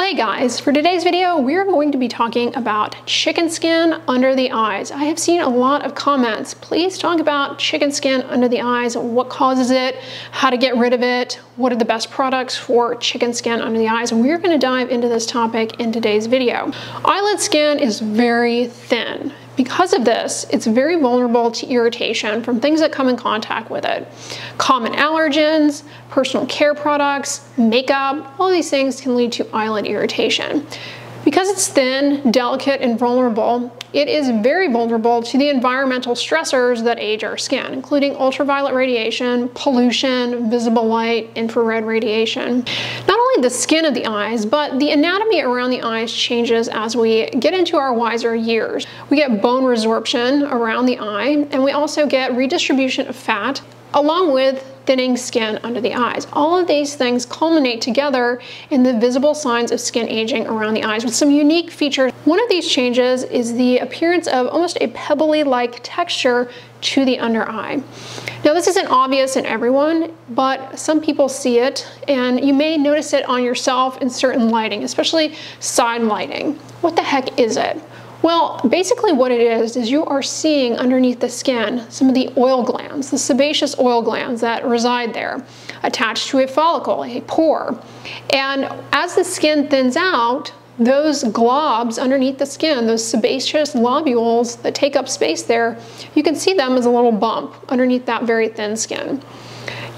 Hey guys, for today's video, we're going to be talking about chicken skin under the eyes. I have seen a lot of comments. Please talk about chicken skin under the eyes, what causes it, how to get rid of it, what are the best products for chicken skin under the eyes, and we're gonna dive into this topic in today's video. Eyelid skin is very thin. Because of this, it's very vulnerable to irritation from things that come in contact with it. Common allergens, personal care products, makeup, all these things can lead to eyelid irritation. Because it's thin, delicate, and vulnerable, it is very vulnerable to the environmental stressors that age our skin, including ultraviolet radiation, pollution, visible light, infrared radiation. Not only the skin of the eyes, but the anatomy around the eyes changes as we get into our wiser years. We get bone resorption around the eye, and we also get redistribution of fat, along with thinning skin under the eyes. All of these things culminate together in the visible signs of skin aging around the eyes with some unique features. One of these changes is the appearance of almost a pebbly-like texture to the under eye. Now this isn't obvious in everyone, but some people see it and you may notice it on yourself in certain lighting, especially side lighting. What the heck is it? Well, basically what it is, is you are seeing underneath the skin some of the oil glands, the sebaceous oil glands that reside there, attached to a follicle, a pore. And as the skin thins out, those globs underneath the skin, those sebaceous lobules that take up space there, you can see them as a little bump underneath that very thin skin.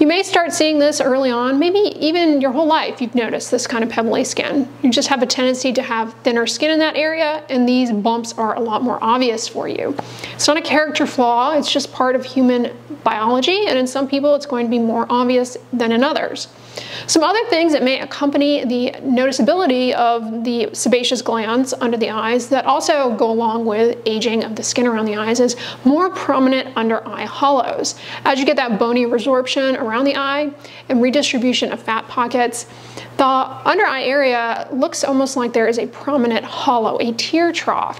You may start seeing this early on, maybe even your whole life you've noticed this kind of pebbly skin. You just have a tendency to have thinner skin in that area and these bumps are a lot more obvious for you. It's not a character flaw, it's just part of human biology and in some people it's going to be more obvious than in others. Some other things that may accompany the noticeability of the sebaceous glands under the eyes that also go along with aging of the skin around the eyes is more prominent under eye hollows. As you get that bony resorption around the eye and redistribution of fat pockets, the under eye area looks almost like there is a prominent hollow, a tear trough.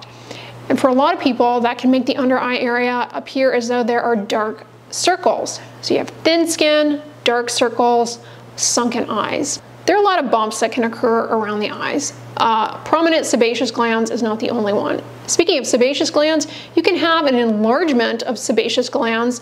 And for a lot of people, that can make the under eye area appear as though there are dark circles. So you have thin skin, dark circles, sunken eyes. There are a lot of bumps that can occur around the eyes. Uh, prominent sebaceous glands is not the only one. Speaking of sebaceous glands, you can have an enlargement of sebaceous glands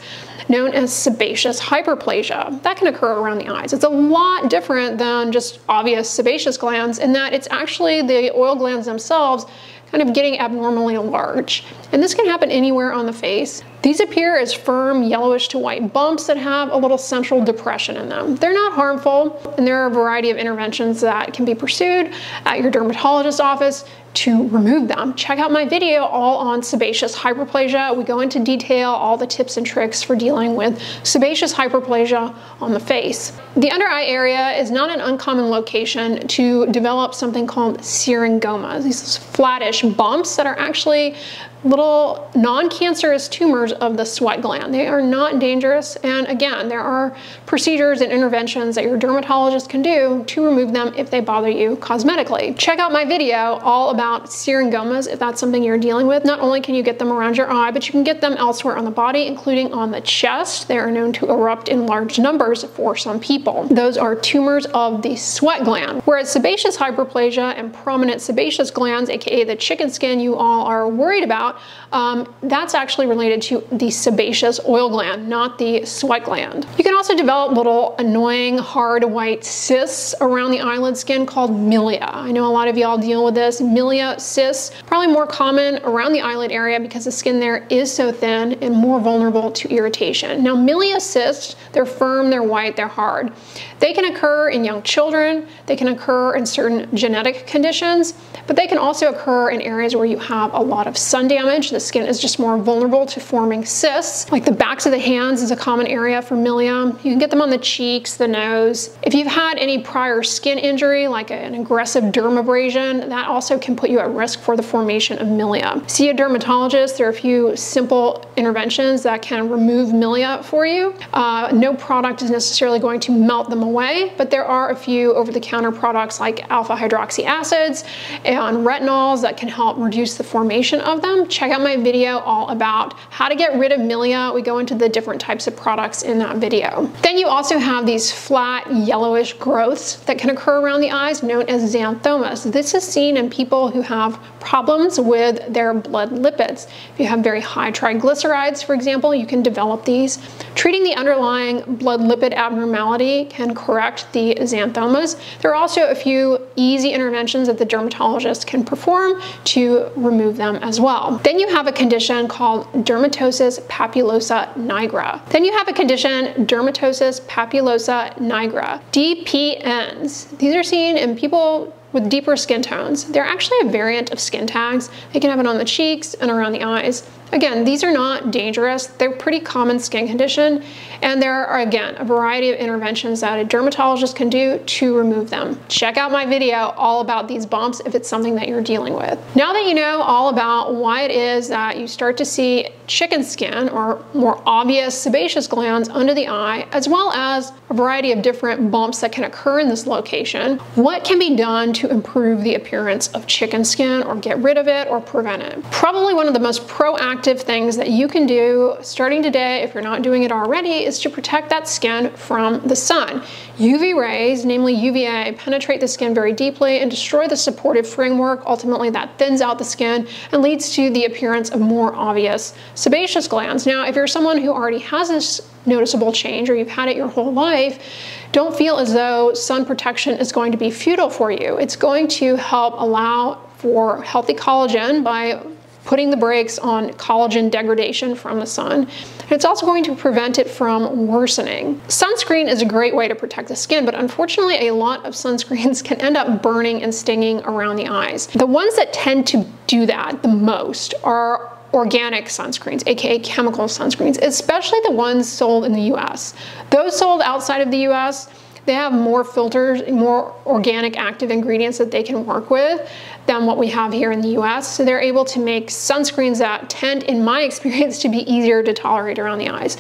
known as sebaceous hyperplasia. That can occur around the eyes. It's a lot different than just obvious sebaceous glands in that it's actually the oil glands themselves kind of getting abnormally large. And this can happen anywhere on the face. These appear as firm yellowish to white bumps that have a little central depression in them. They're not harmful, and there are a variety of interventions that can be pursued at your dermatologist office to remove them. Check out my video all on sebaceous hyperplasia. We go into detail all the tips and tricks for dealing with sebaceous hyperplasia on the face. The under eye area is not an uncommon location to develop something called syringomas, these flattish bumps that are actually little non-cancerous tumors of the sweat gland. They are not dangerous and again there are procedures and interventions that your dermatologist can do to remove them if they bother you cosmetically. Check out my video all about syringomas if that's something you're dealing with. Not only can you get them around your eye but you can get them elsewhere on the body including on the chest. They are known to erupt in large numbers for some people. Those are tumors of the sweat gland. Whereas sebaceous hyperplasia and prominent sebaceous glands aka the chicken skin you all are worried about about, um, that's actually related to the sebaceous oil gland, not the sweat gland. You can also develop little annoying hard white cysts around the eyelid skin called milia. I know a lot of y'all deal with this. Milia cysts, probably more common around the eyelid area because the skin there is so thin and more vulnerable to irritation. Now milia cysts, they're firm, they're white, they're hard. They can occur in young children, they can occur in certain genetic conditions, but they can also occur in areas where you have a lot of sun damage. The skin is just more vulnerable to forming cysts. Like the backs of the hands is a common area for milia. You can get them on the cheeks, the nose. If you've had any prior skin injury, like an aggressive dermabrasion, that also can put you at risk for the formation of milia. See a dermatologist. There are a few simple interventions that can remove milia for you. Uh, no product is necessarily going to melt them away, but there are a few over-the-counter products like alpha hydroxy acids and retinols that can help reduce the formation of them check out my video all about how to get rid of milia. We go into the different types of products in that video. Then you also have these flat yellowish growths that can occur around the eyes known as xanthomas. This is seen in people who have problems with their blood lipids. If you have very high triglycerides, for example, you can develop these. Treating the underlying blood lipid abnormality can correct the xanthomas. There are also a few easy interventions that the dermatologist can perform to remove them as well. Then you have a condition called dermatosis papulosa nigra. Then you have a condition, dermatosis papulosa nigra, DPNs. These are seen in people with deeper skin tones. They're actually a variant of skin tags. They can have it on the cheeks and around the eyes. Again, these are not dangerous. They're pretty common skin condition, and there are, again, a variety of interventions that a dermatologist can do to remove them. Check out my video all about these bumps if it's something that you're dealing with. Now that you know all about why it is that you start to see chicken skin or more obvious sebaceous glands under the eye, as well as a variety of different bumps that can occur in this location, what can be done to improve the appearance of chicken skin or get rid of it or prevent it? Probably one of the most proactive things that you can do starting today, if you're not doing it already, is to protect that skin from the sun. UV rays, namely UVA, penetrate the skin very deeply and destroy the supportive framework. Ultimately, that thins out the skin and leads to the appearance of more obvious sebaceous glands. Now, if you're someone who already has this noticeable change or you've had it your whole life, don't feel as though sun protection is going to be futile for you. It's going to help allow for healthy collagen by putting the brakes on collagen degradation from the sun. And it's also going to prevent it from worsening. Sunscreen is a great way to protect the skin, but unfortunately a lot of sunscreens can end up burning and stinging around the eyes. The ones that tend to do that the most are organic sunscreens, aka chemical sunscreens, especially the ones sold in the US. Those sold outside of the US, they have more filters, more organic active ingredients that they can work with than what we have here in the US. So they're able to make sunscreens that tend, in my experience, to be easier to tolerate around the eyes.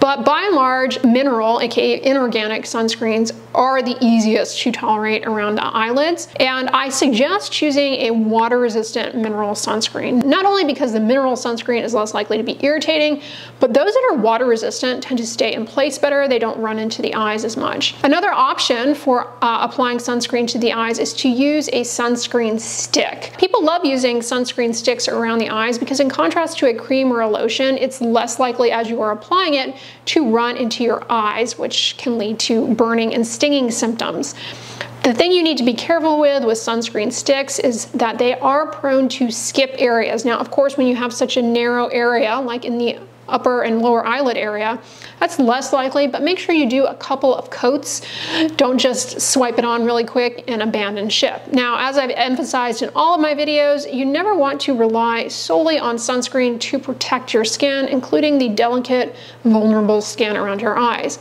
But by and large, mineral, aka inorganic sunscreens, are the easiest to tolerate around the eyelids. And I suggest choosing a water resistant mineral sunscreen, not only because the mineral sunscreen is less likely to be irritating, but those that are water resistant tend to stay in place better. They don't run into the eyes as much. Another option for uh, applying sunscreen to the eyes is to use a sunscreen stick. People love using sunscreen sticks around the eyes because in contrast to a cream or a lotion, it's less likely as you are applying it to run into your eyes, which can lead to burning and stinging symptoms. The thing you need to be careful with with sunscreen sticks is that they are prone to skip areas. Now, of course, when you have such a narrow area, like in the upper and lower eyelid area, that's less likely, but make sure you do a couple of coats. Don't just swipe it on really quick and abandon ship. Now, as I've emphasized in all of my videos, you never want to rely solely on sunscreen to protect your skin, including the delicate, vulnerable skin around your eyes.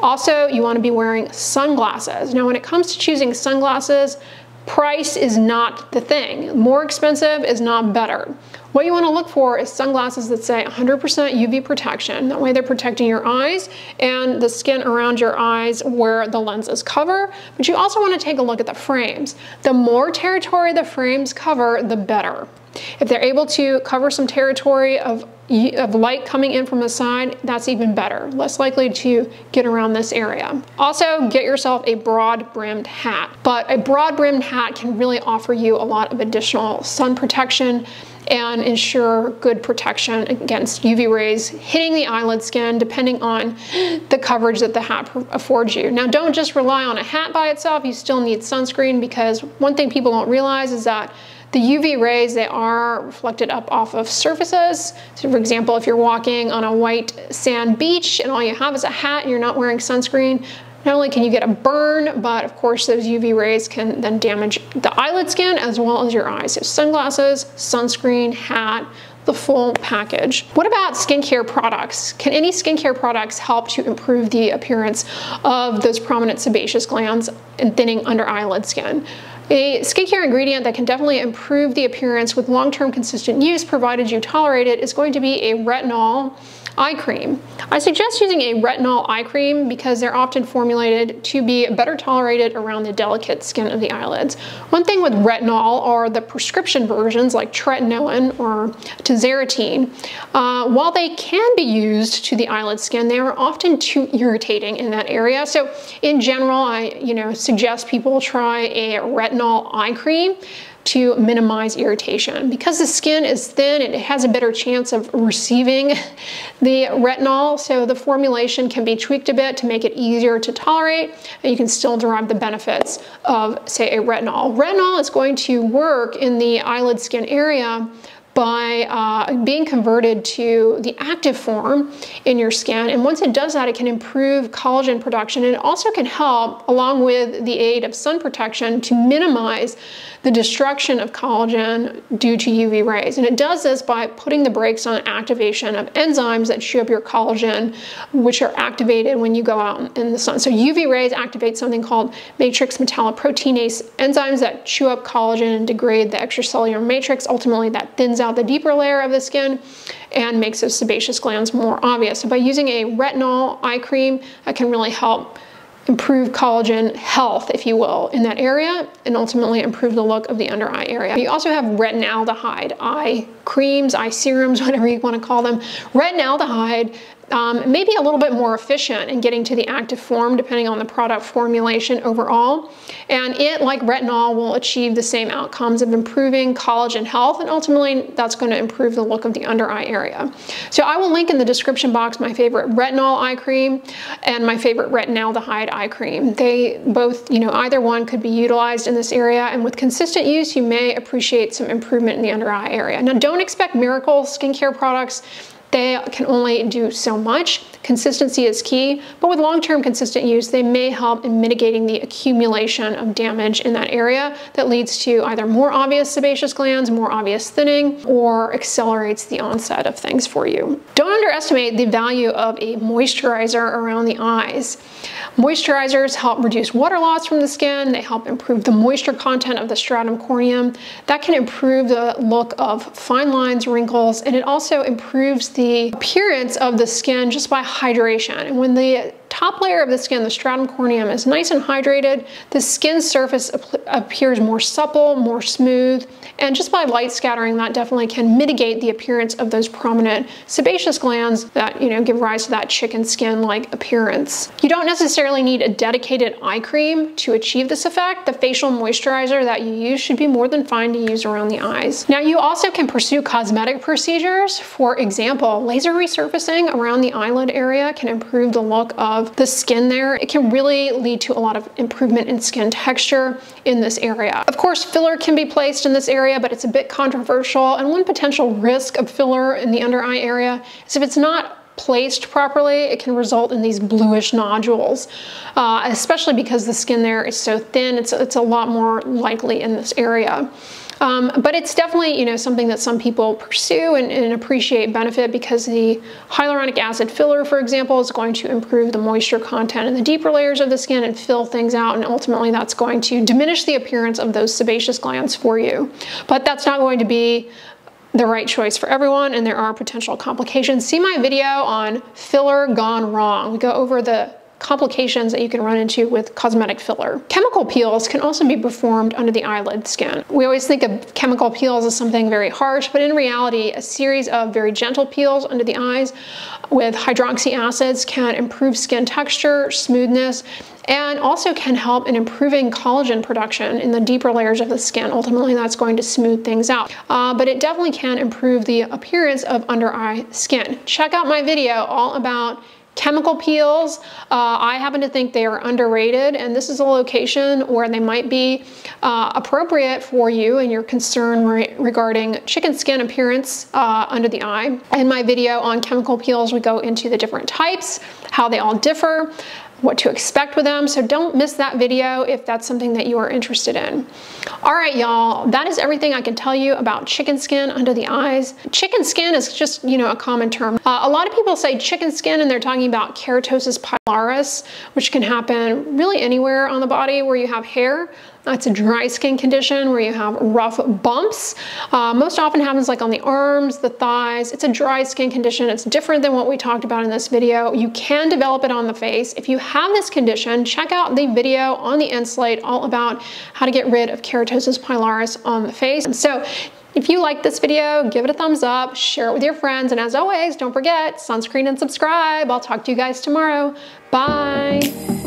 Also, you want to be wearing sunglasses. Now, when it comes to choosing sunglasses, price is not the thing. More expensive is not better. What you want to look for is sunglasses that say 100% UV protection. That way they're protecting your eyes and the skin around your eyes where the lenses cover. But you also want to take a look at the frames. The more territory the frames cover, the better. If they're able to cover some territory of, of light coming in from the side, that's even better. Less likely to get around this area. Also, get yourself a broad brimmed hat. But a broad brimmed hat can really offer you a lot of additional sun protection and ensure good protection against UV rays hitting the eyelid skin depending on the coverage that the hat affords you. Now don't just rely on a hat by itself, you still need sunscreen because one thing people don't realize is that the UV rays, they are reflected up off of surfaces. So for example, if you're walking on a white sand beach and all you have is a hat and you're not wearing sunscreen, not only can you get a burn, but of course those UV rays can then damage the eyelid skin as well as your eyes. So sunglasses, sunscreen, hat, the full package. What about skincare products? Can any skincare products help to improve the appearance of those prominent sebaceous glands and thinning under eyelid skin? A skincare ingredient that can definitely improve the appearance with long-term consistent use, provided you tolerate it, is going to be a retinol eye cream. I suggest using a retinol eye cream because they're often formulated to be better tolerated around the delicate skin of the eyelids. One thing with retinol are the prescription versions like tretinoin or tazarotene. Uh, while they can be used to the eyelid skin, they are often too irritating in that area. So in general, I you know suggest people try a retinol eye cream to minimize irritation. Because the skin is thin, it has a better chance of receiving the retinol, so the formulation can be tweaked a bit to make it easier to tolerate, and you can still derive the benefits of, say, a retinol. Retinol is going to work in the eyelid skin area by uh, being converted to the active form in your skin. And once it does that, it can improve collagen production and it also can help, along with the aid of sun protection, to minimize the destruction of collagen due to UV rays. And it does this by putting the brakes on activation of enzymes that chew up your collagen, which are activated when you go out in the sun. So UV rays activate something called matrix metalloproteinase enzymes that chew up collagen and degrade the extracellular matrix. Ultimately, that thins out out the deeper layer of the skin and makes those sebaceous glands more obvious. So by using a retinol eye cream, that can really help improve collagen health, if you will, in that area and ultimately improve the look of the under eye area. You also have retinaldehyde eye creams, eye serums, whatever you want to call them. Retinaldehyde um, maybe a little bit more efficient in getting to the active form depending on the product formulation overall. And it, like retinol, will achieve the same outcomes of improving collagen health and ultimately that's going to improve the look of the under eye area. So I will link in the description box my favorite retinol eye cream and my favorite retinaldehyde eye cream. They both, you know, either one could be utilized in this area and with consistent use you may appreciate some improvement in the under eye area. Now don't expect miracle skincare products they can only do so much. Consistency is key, but with long-term consistent use, they may help in mitigating the accumulation of damage in that area that leads to either more obvious sebaceous glands, more obvious thinning, or accelerates the onset of things for you. Don't underestimate the value of a moisturizer around the eyes. Moisturizers help reduce water loss from the skin. They help improve the moisture content of the stratum corneum. That can improve the look of fine lines, wrinkles, and it also improves the appearance of the skin just by hydration. And when the top layer of the skin, the stratum corneum, is nice and hydrated, the skin surface appears more supple, more smooth, and just by light scattering, that definitely can mitigate the appearance of those prominent sebaceous glands that, you know, give rise to that chicken skin-like appearance. You don't necessarily need a dedicated eye cream to achieve this effect. The facial moisturizer that you use should be more than fine to use around the eyes. Now, you also can pursue cosmetic procedures. For example, laser resurfacing around the eyelid area can improve the look of the skin there. It can really lead to a lot of improvement in skin texture in this area. Of course, filler can be placed in this area area, but it's a bit controversial. And one potential risk of filler in the under eye area is if it's not placed properly, it can result in these bluish nodules, uh, especially because the skin there is so thin, it's, it's a lot more likely in this area. Um, but it's definitely, you know, something that some people pursue and, and, appreciate benefit because the hyaluronic acid filler, for example, is going to improve the moisture content in the deeper layers of the skin and fill things out. And ultimately that's going to diminish the appearance of those sebaceous glands for you. But that's not going to be the right choice for everyone and there are potential complications. See my video on filler gone wrong. We go over the complications that you can run into with cosmetic filler. Chemical peels can also be performed under the eyelid skin. We always think of chemical peels as something very harsh, but in reality, a series of very gentle peels under the eyes with hydroxy acids can improve skin texture, smoothness, and also can help in improving collagen production in the deeper layers of the skin. Ultimately, that's going to smooth things out. Uh, but it definitely can improve the appearance of under eye skin. Check out my video all about Chemical peels, uh, I happen to think they are underrated and this is a location where they might be uh, appropriate for you and your concern re regarding chicken skin appearance uh, under the eye. In my video on chemical peels, we go into the different types, how they all differ, what to expect with them. So don't miss that video if that's something that you are interested in. All right, y'all, that is everything I can tell you about chicken skin under the eyes. Chicken skin is just, you know, a common term. Uh, a lot of people say chicken skin and they're talking about keratosis pilaris, which can happen really anywhere on the body where you have hair. That's a dry skin condition where you have rough bumps. Uh, most often happens like on the arms, the thighs. It's a dry skin condition. It's different than what we talked about in this video. You can develop it on the face. If you have this condition, check out the video on the end slate all about how to get rid of keratosis pilaris on the face. So if you like this video, give it a thumbs up, share it with your friends, and as always, don't forget, sunscreen and subscribe. I'll talk to you guys tomorrow. Bye.